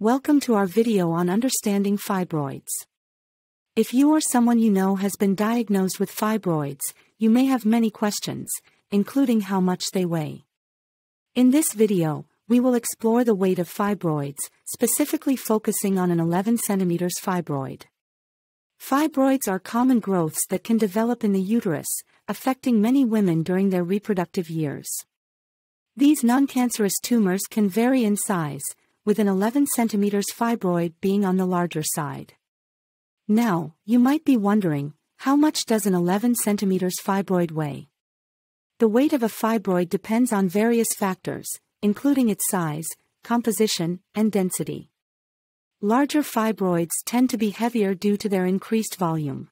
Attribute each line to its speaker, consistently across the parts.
Speaker 1: Welcome to our video on understanding fibroids. If you or someone you know has been diagnosed with fibroids, you may have many questions, including how much they weigh. In this video, we will explore the weight of fibroids, specifically focusing on an 11 cm fibroid. Fibroids are common growths that can develop in the uterus, affecting many women during their reproductive years. These non-cancerous tumors can vary in size, with an 11 cm fibroid being on the larger side. Now, you might be wondering, how much does an 11 cm fibroid weigh? The weight of a fibroid depends on various factors, including its size, composition, and density. Larger fibroids tend to be heavier due to their increased volume.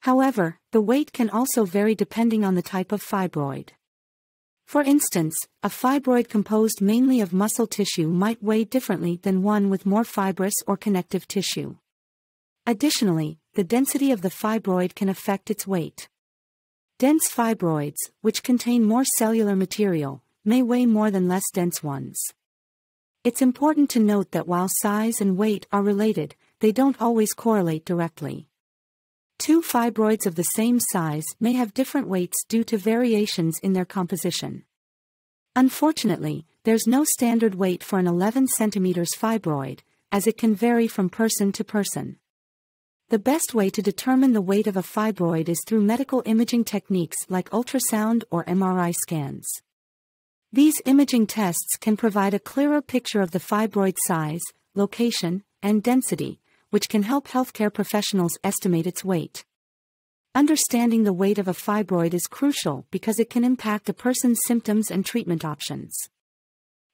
Speaker 1: However, the weight can also vary depending on the type of fibroid. For instance, a fibroid composed mainly of muscle tissue might weigh differently than one with more fibrous or connective tissue. Additionally, the density of the fibroid can affect its weight. Dense fibroids, which contain more cellular material, may weigh more than less dense ones. It's important to note that while size and weight are related, they don't always correlate directly. Two fibroids of the same size may have different weights due to variations in their composition. Unfortunately, there's no standard weight for an 11 cm fibroid, as it can vary from person to person. The best way to determine the weight of a fibroid is through medical imaging techniques like ultrasound or MRI scans. These imaging tests can provide a clearer picture of the fibroid size, location, and density, which can help healthcare professionals estimate its weight. Understanding the weight of a fibroid is crucial because it can impact a person's symptoms and treatment options.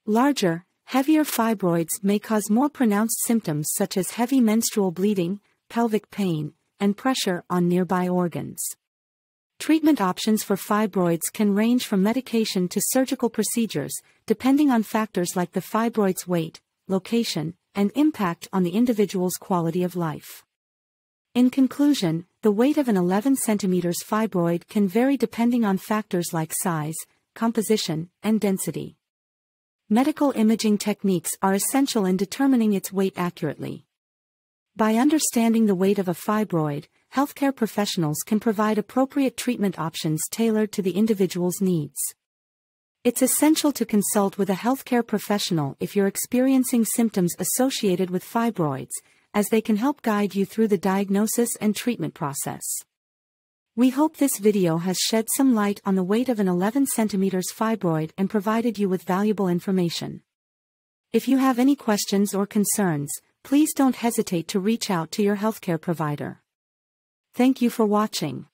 Speaker 1: Larger, heavier fibroids may cause more pronounced symptoms such as heavy menstrual bleeding, pelvic pain, and pressure on nearby organs. Treatment options for fibroids can range from medication to surgical procedures, depending on factors like the fibroid's weight, location, and impact on the individual's quality of life. In conclusion, the weight of an 11 cm fibroid can vary depending on factors like size, composition, and density. Medical imaging techniques are essential in determining its weight accurately. By understanding the weight of a fibroid, healthcare professionals can provide appropriate treatment options tailored to the individual's needs. It's essential to consult with a healthcare professional if you're experiencing symptoms associated with fibroids, as they can help guide you through the diagnosis and treatment process. We hope this video has shed some light on the weight of an 11 cm fibroid and provided you with valuable information. If you have any questions or concerns, please don't hesitate to reach out to your healthcare provider. Thank you for watching.